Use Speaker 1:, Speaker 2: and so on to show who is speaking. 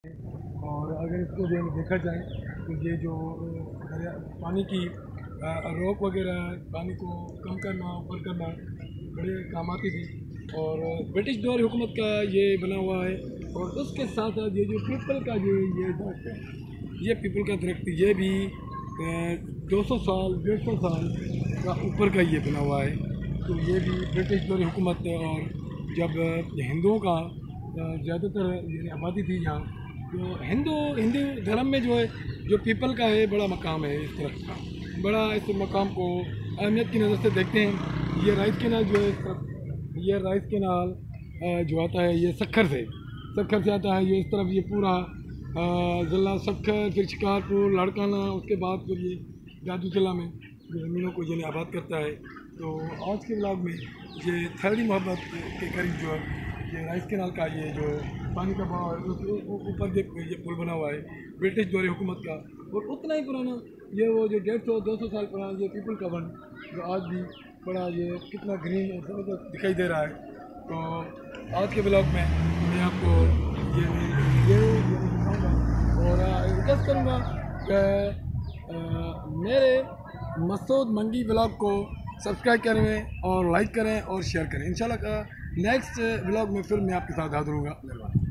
Speaker 1: और अगर इसको जो देखा जाए तो ये जो पानी की रोक वगैरह, पानी को कम करना, ऊपर करना, बड़े काम आती थी। और ब्रिटिश दौर हुकूमत का ये बना हुआ है, और उसके साथ साथ ये जो पीपल का जो ये दरख्त है, ये पीपल का दरख्त ये भी दो सौ साल, डेढ़ सौ साल का ऊपर का ये बना हुआ है। तो ये भी ब्रिटिश दौर हुकूमत और जब हिंदुओं का ज़्यादातर आबादी थी यहाँ तो हिंदू हिंदू धर्म में जो है जो पीपल का है बड़ा मकाम है इस तरफ़। का बड़ा इस मकाम को अहमियत की नज़र से देखते हैं। ये राइस केनाल जो है इस तरफ़ ये राइस केनाल अ, जो आता है ये सखर से सखर से आता है। ये इस तरफ़ ये पूरा ज़िला सखर फिर शिकारपुर लाड़काना उसके बाद फिर ये जादू ज़िला में जो ज़मीनों को यानी आबाद करता है। तो आज के ब्लॉग में ये थर्डी मोहब्बत के करीब जो है ये राइस केनाल का ये जो पानी का बहाव ऊपर देख ये पुल बना हुआ है, ब्रिटिश दौर हुकूमत का। और उतना ही पुराना, ये वो जो डेढ़ सौ, दो सौ साल पुराना ये पीपल का वन, जो आज भी बड़ा ये कितना ग्रीन और ज़बरदस्त दिखाई दे रहा है। तो आज के ब्लॉग में मैं आपको ये ये और रिक्वेस्ट करूँगा कि मेरे मसूद मंगी ब्लॉग को सब्सक्राइब करें और लाइक करें और शेयर करें। का नेक्स्ट ब्लॉग में फिर मैं आपके साथ हाजिर होगा मेहरबानी